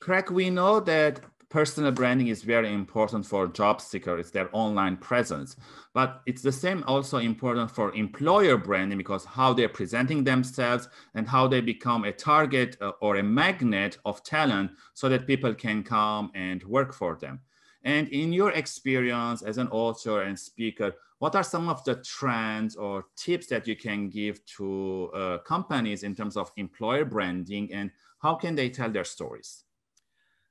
Craig, we know that personal branding is very important for job seekers, it's their online presence. But it's the same also important for employer branding because how they're presenting themselves and how they become a target uh, or a magnet of talent so that people can come and work for them. And in your experience as an author and speaker, what are some of the trends or tips that you can give to uh, companies in terms of employer branding and how can they tell their stories?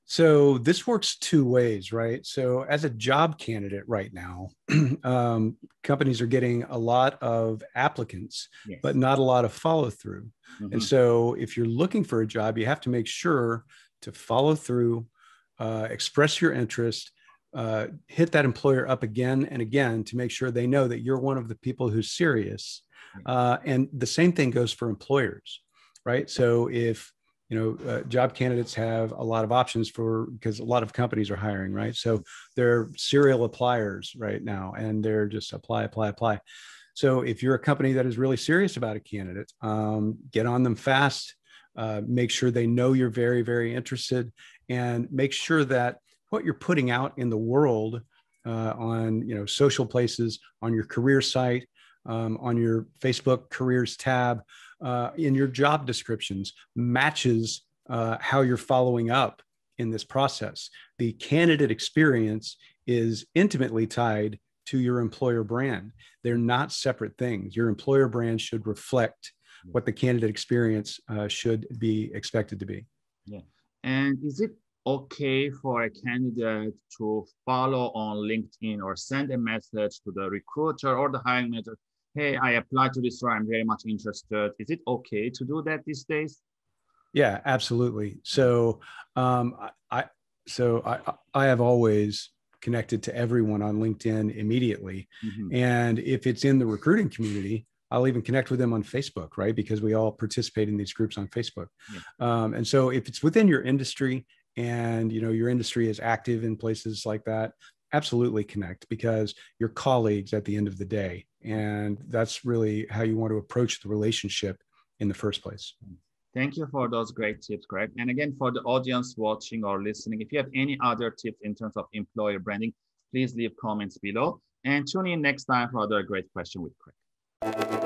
So this works two ways, right? So as a job candidate right now, um, companies are getting a lot of applicants, yes. but not a lot of follow through. Mm-hmm. And so if you're looking for a job, you have to make sure to follow through, uh, express your interest, uh, hit that employer up again and again to make sure they know that you're one of the people who's serious. Uh, and the same thing goes for employers, right? So if you know uh, job candidates have a lot of options for because a lot of companies are hiring right? So they're serial appliers right now and they're just apply apply apply. So if you're a company that is really serious about a candidate um, get on them fast uh, make sure they know you're very very interested and make sure that what you're putting out in the world uh, on you know social places on your career site um, on your facebook careers tab uh, in your job descriptions matches uh, how you're following up in this process. The candidate experience is intimately tied to your employer brand. They're not separate things. Your employer brand should reflect what the candidate experience uh, should be expected to be. Yeah. And is it okay for a candidate to follow on LinkedIn or send a message to the recruiter or the hiring manager hey, I applied to this role. I'm very much interested. Is it okay to do that these days? Yeah, absolutely. So, um, I, so I, I have always connected to everyone on LinkedIn immediately. Mm-hmm. And if it's in the recruiting community, I'll even connect with them on Facebook, right? Because we all participate in these groups on Facebook. Yeah. Um, and so if it's within your industry and you know your industry is active in places like that, absolutely connect because you're colleagues at the end of the day. And that's really how you want to approach the relationship in the first place. Thank you for those great tips, Craig. And again, for the audience watching or listening, if you have any other tips in terms of employer branding, please leave comments below and tune in next time for another great question with Craig.